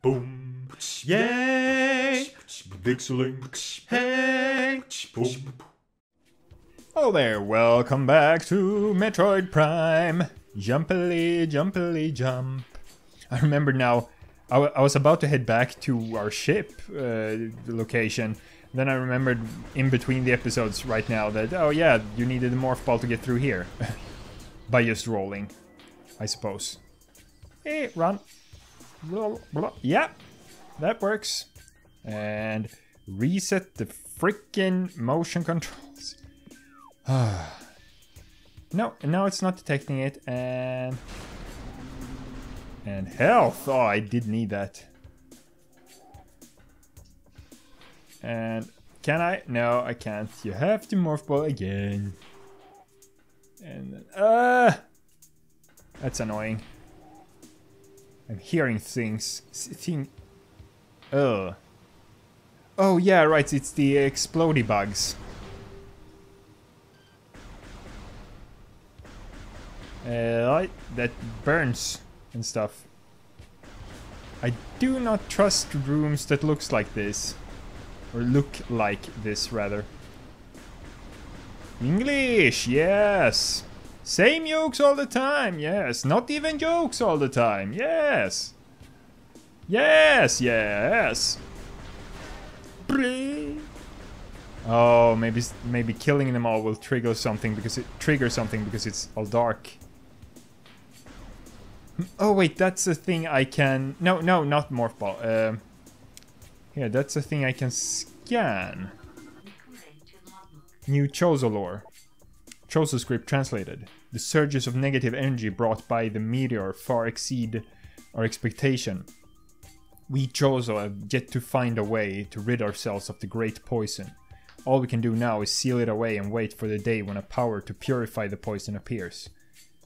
Boom. Yay. Pixeling. Hey. Boom. Hello there, welcome back to Metroid Prime. Jumpily, jumpily, jump. I remember now, I, w- I was about to head back to our ship uh, location. Then I remembered in between the episodes right now that, oh yeah, you needed a morph ball to get through here. By just rolling, I suppose. Hey, run. Yeah, that works. And reset the freaking motion controls. no, no, it's not detecting it. And and health. Oh, I did need that. And can I? No, I can't. You have to morph ball again. And uh, that's annoying. I'm hearing things. Thing. Ugh. Oh yeah, right. It's the explody bugs. Uh, that burns and stuff. I do not trust rooms that looks like this. Or look like this, rather. English, yes! Same jokes all the time, yes. Not even jokes all the time, yes! Yes, yes! Oh, maybe maybe killing them all will trigger something because it trigger something because it's all dark. Oh wait, that's a thing I can. No, no, not morph ball. Um, yeah, that's a thing I can scan. New Chozo lore. Chozo script translated. The surges of negative energy brought by the meteor far exceed our expectation. We Chozo have yet to find a way to rid ourselves of the great poison. All we can do now is seal it away and wait for the day when a power to purify the poison appears.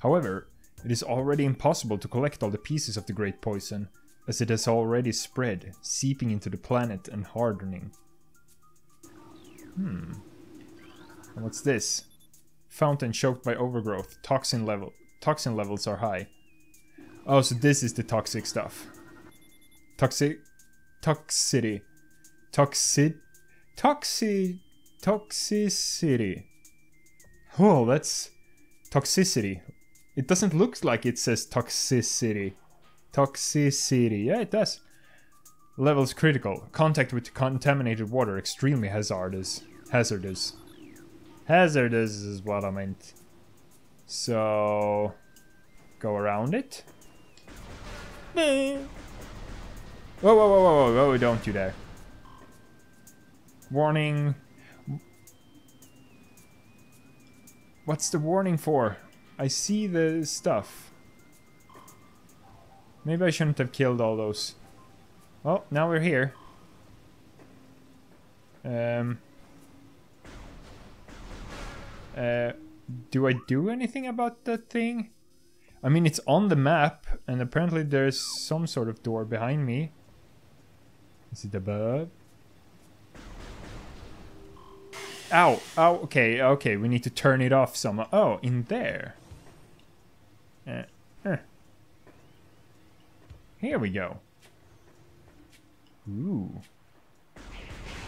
However, it is already impossible to collect all the pieces of the great poison, as it has already spread, seeping into the planet and hardening. Hmm. What's this? Fountain choked by overgrowth. Toxin level. Toxin levels are high. Oh, so this is the toxic stuff. Toxic. Toxicity. Toxic. Toxic. Toxicity. Oh, that's toxicity. It doesn't look like it says toxicity. Toxicity. Yeah, it does. Levels critical. Contact with contaminated water extremely hazardous. Hazardous. Hazardous is what I meant. So go around it. Whoa, whoa, whoa, whoa, whoa, whoa, don't you dare. Warning. What's the warning for? I see the stuff. Maybe I shouldn't have killed all those. Well, now we're here. Um. Uh, do I do anything about that thing? I mean, it's on the map, and apparently there's some sort of door behind me. Is it above? Ow! Oh, okay, okay, we need to turn it off somehow. Oh, in there. Uh, uh. Here we go. Ooh.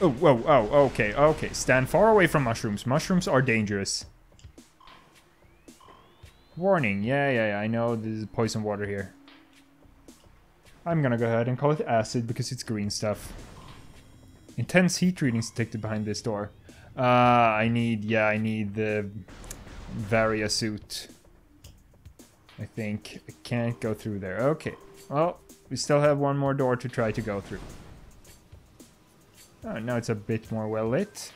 Oh, whoa, oh, okay, okay. Stand far away from mushrooms. Mushrooms are dangerous. Warning. Yeah, yeah, yeah. I know there's poison water here. I'm gonna go ahead and call it acid because it's green stuff. Intense heat readings detected behind this door. Uh, I need, yeah, I need the Varia suit. I think I can't go through there. Okay. Well, we still have one more door to try to go through. Oh, now it's a bit more well lit.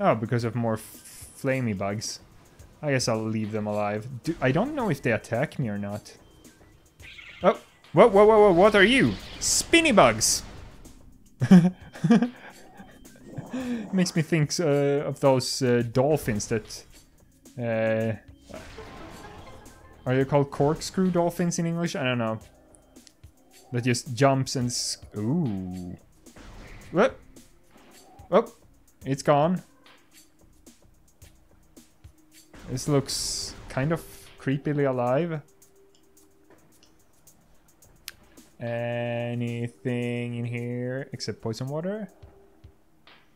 Oh, because of more flamey bugs. I guess I'll leave them alive. Do, I don't know if they attack me or not. Oh, whoa, whoa, whoa, whoa, what are you? Spinny bugs! Makes me think uh, of those uh, dolphins that... Uh, are they called corkscrew dolphins in English? I don't know. That just jumps and... Ooh. What? Oh, it's gone. This looks kind of creepily alive. Anything in here except poison water?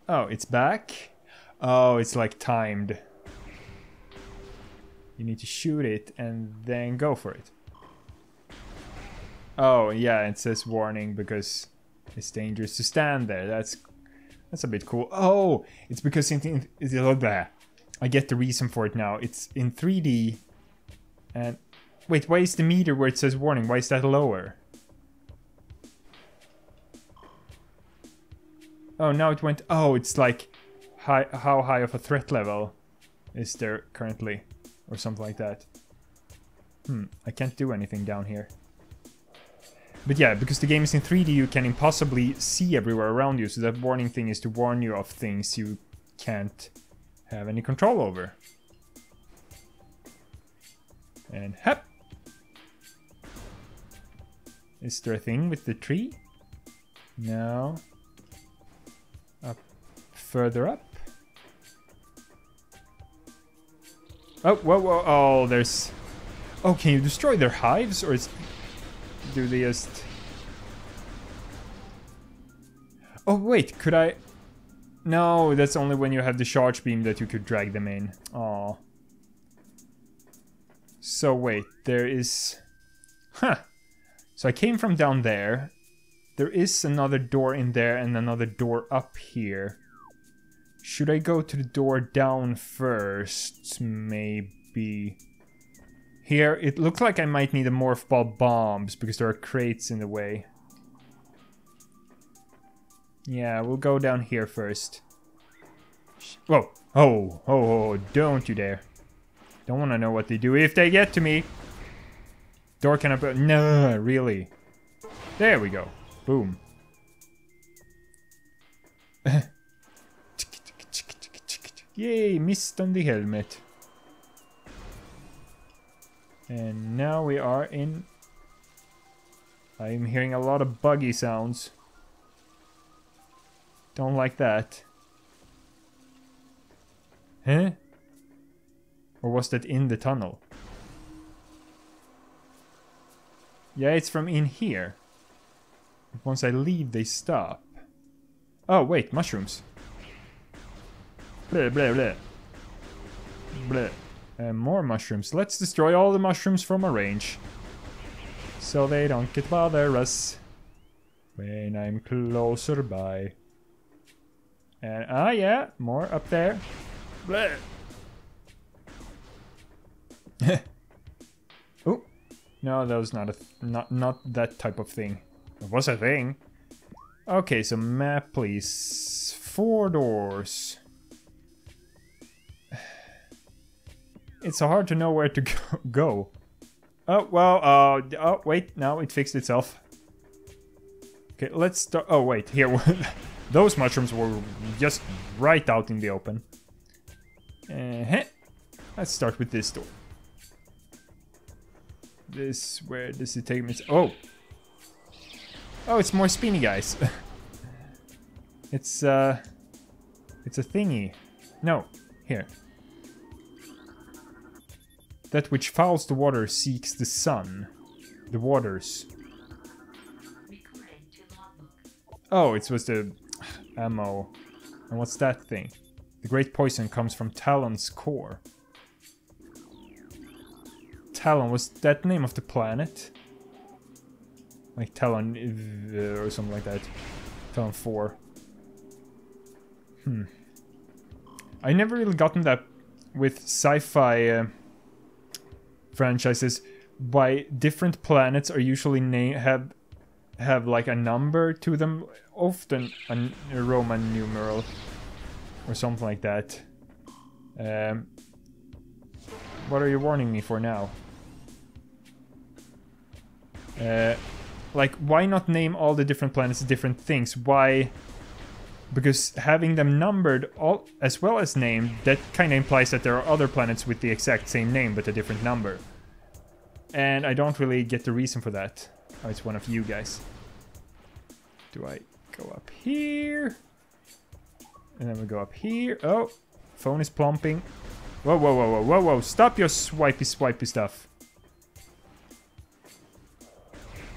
Oh, it's back? Oh, it's like timed. You need to shoot it and then go for it. Oh, yeah, it says warning because it's dangerous to stand there. That's that's a bit cool. Oh, it's because in, there. I get the reason for it now. It's in 3D. And wait, why is the meter where it says warning? Why is that lower? Oh, now it went. Oh, it's like high, how high of a threat level is there currently, or something like that. Hmm, I can't do anything down here. But yeah, because the game is in 3D, you can impossibly see everywhere around you, so that warning thing is to warn you of things you can't have any control over. And hep! Is there a thing with the tree? No. Up. Further up. Oh, whoa, whoa, oh, there's... Oh, can you destroy their hives, or is do they just... Uh, oh wait, could I... No, that's only when you have the charge beam that you could drag them in. Oh. So wait, there is... Huh. So I came from down there. There is another door in there and another door up here. Should I go to the door down first? Maybe... Here, it looks like I might need a morph ball bombs because there are crates in the way. Yeah, we'll go down here first. Whoa. Oh, oh, oh, don't you dare. Don't want to know what they do if they get to me. Door can open. No, really. There we go. Boom. Yay, missed on the helmet. And now we are in... I'm hearing a lot of buggy sounds. Don't like that. Huh? Or was that in the tunnel? Yeah, it's from in here. Once I leave, they stop. Oh, wait, mushrooms. Blah, blah, blah. Blah. And more mushrooms. Let's destroy all the mushrooms from a range. So they don't get bother us. When I'm closer by. And, ah yeah, more up there. oh, no, that was not a, not, not that type of thing. It was a thing. Okay, so map please. Four doors. It's hard to know where to go. Oh, well, uh, oh, wait, now it fixed itself. Okay, let's start. Oh, wait, here. Those mushrooms were just right out in the open. Uh -huh. Let's start with this door. This, where does it take me? Oh! Oh, it's more spinny guys. it's, uh... It's a thingy. No, here. That which fouls the water seeks the sun. The waters. Oh, it was the ammo. And what's that thing? The great poison comes from Tallon's core. Tallon, was that name of the planet? Like Tallon uh, or something like that. Tallon 4. Hmm. I never really gotten that with sci-fi uh, franchises by different planets are usually name have have like a number to them often a, roman numeral or something like that. Um, what are you warning me for now? Uh, like why not name all the different planets different things? Why because having them numbered all as well as named, that kind of implies that there are other planets with the exact same name but a different number. And I don't really get the reason for that. Oh, it's one of you guys. Do I go up here? And then we go up here. Oh, phone is plumping. Whoa, whoa, whoa, whoa, whoa, whoa. Stop your swipey, swipey stuff.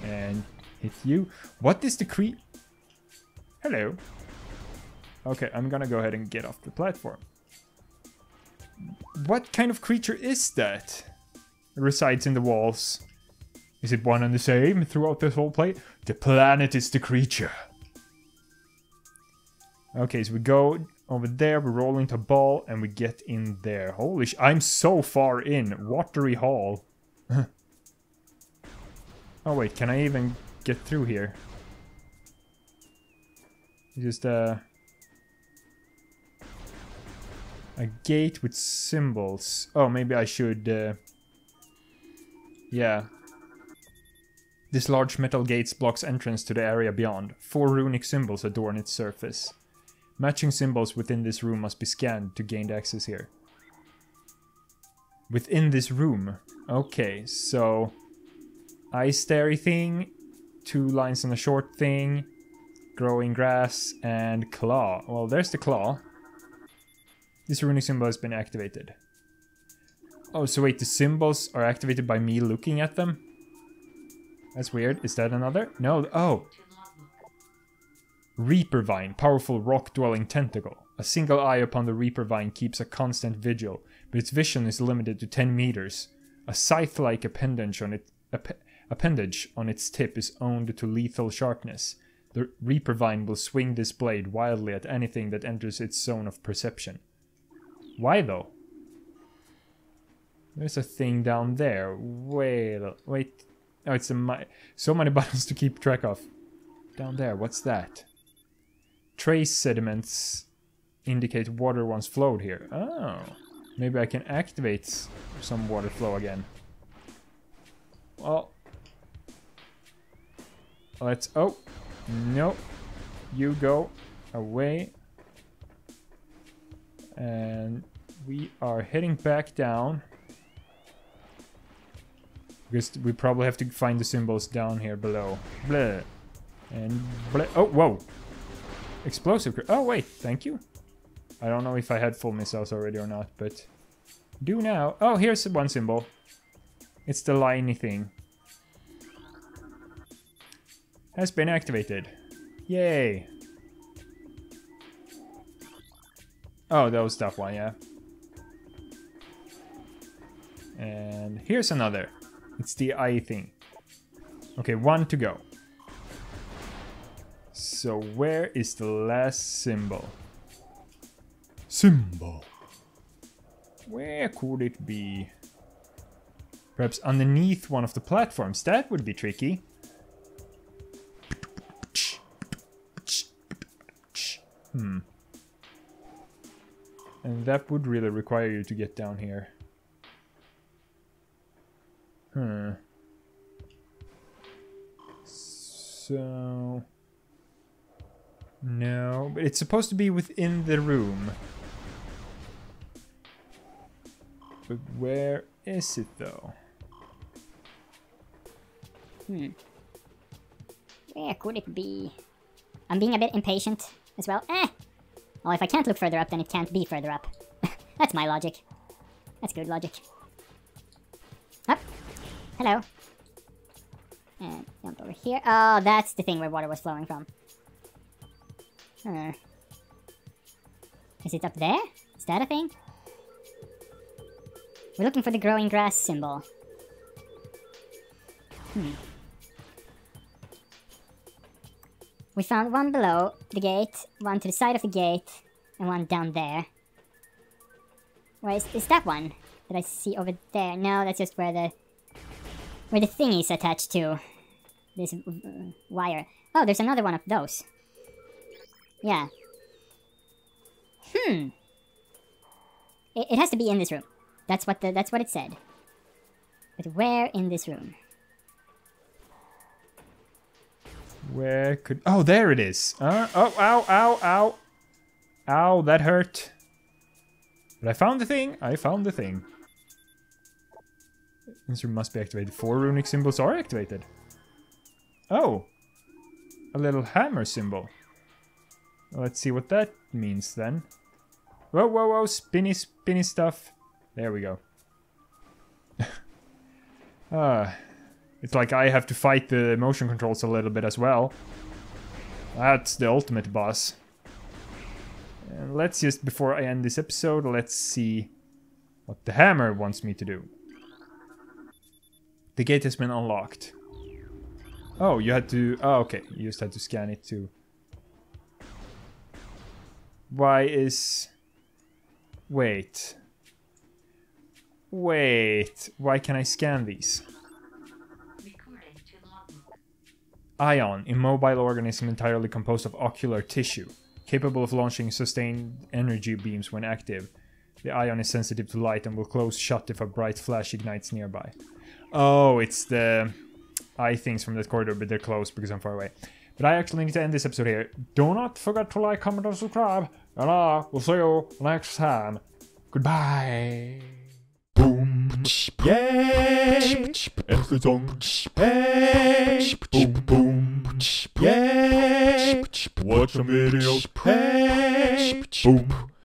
And It's you. What is the cre... Hello. Okay, I'm gonna go ahead and get off the platform. What kind of creature is that? It resides in the walls. Is it one and the same throughout this whole play? The planet is the creature. Okay, so we go over there, we roll into a ball, and we get in there. Holy sh- I'm so far in. Watery Hall. oh wait, can I even get through here? Just uh, a gate with symbols. Oh, maybe I should. Uh, yeah. This large metal gate blocks entrance to the area beyond. Four runic symbols adorn its surface. Matching symbols within this room must be scanned to gain access here. Within this room. Okay, so ice starry thing, two lines on a short thing, growing grass, and claw. Well, there's the claw. This runic symbol has been activated. Oh, so wait, the symbols are activated by me looking at them? That's weird. Is that another? No. Oh. Reaper Vine, powerful rock-dwelling tentacle. A single eye upon the Reaper Vine keeps a constant vigil, but its vision is limited to 10 meters. A scythe-like appendage on it, ap- appendage on its tip is owned to lethal sharpness. The Reaper Vine will swing this blade wildly at anything that enters its zone of perception. Why though? There's a thing down there. Wait, wait. Oh, it's a mi- so many buttons to keep track of. Down there, what's that? Trace sediments indicate water once flowed here. Oh, maybe I can activate some water flow again. Well, let's. Oh, no, you go away, and we are heading back down. Because we probably have to find the symbols down here below. Bleh. And bleh. Oh, whoa. Explosive. Oh, wait. Thank you. I don't know if I had full missiles already or not, but do now. Oh, here's one symbol. It's the liney thing. Has been activated. Yay. Oh, that was that one, yeah. And here's another. It's the eye thing. Okay, one to go. So where is the last symbol? Symbol. Where could it be? Perhaps underneath one of the platforms. That would be tricky. Hmm. And that would really require you to get down here. Hmm. So... No, but it's supposed to be within the room. But where is it though? Hmm. Where could it be? I'm being a bit impatient as well. Eh! Well, if I can't look further up, then it can't be further up. That's my logic. That's good logic. Up. Hello. And jump over here. Oh, that's the thing where water was flowing from. Huh. Is it up there? Is that a thing? We're looking for the growing grass symbol. Hmm. We found one below the gate, one to the side of the gate, and one down there. Where is, is that one that I see over there? No, that's just where the where the thing is attached to this uh, wire. Oh, there's another one of those. Yeah. Hmm. It, it has to be in this room. That's what the that's what it said. But where in this room? Where could... Oh, there it is. Uh, oh, ow, ow, ow. Ow, that hurt. But I found the thing. I found the thing. This room must be activated. Four runic symbols are activated. Oh. A little hammer symbol. Let's see what that means then. Whoa, whoa, whoa. Spinny, spinny stuff. There we go. Ah. It's like I have to fight the motion controls a little bit as well. That's the ultimate boss. And let's just, before I end this episode, let's see what the hammer wants me to do. The gate has been unlocked. Oh, you had to... Oh, okay. You just had to scan it too. Why is... Wait. Wait. Why can I scan these? Eyon, immobile organism entirely composed of ocular tissue, capable of launching sustained energy beams when active. The Eyon is sensitive to light and will close shut if a bright flash ignites nearby. Oh, it's the eye things from that corridor, but they're closed because I'm far away. But I actually need to end this episode here. Do not forget to like, comment, and subscribe. And I will see you next time. Goodbye. Boom, yay! Ärzte Song, hey! Boom, boom, yay! Watch some videos, hey! Boom,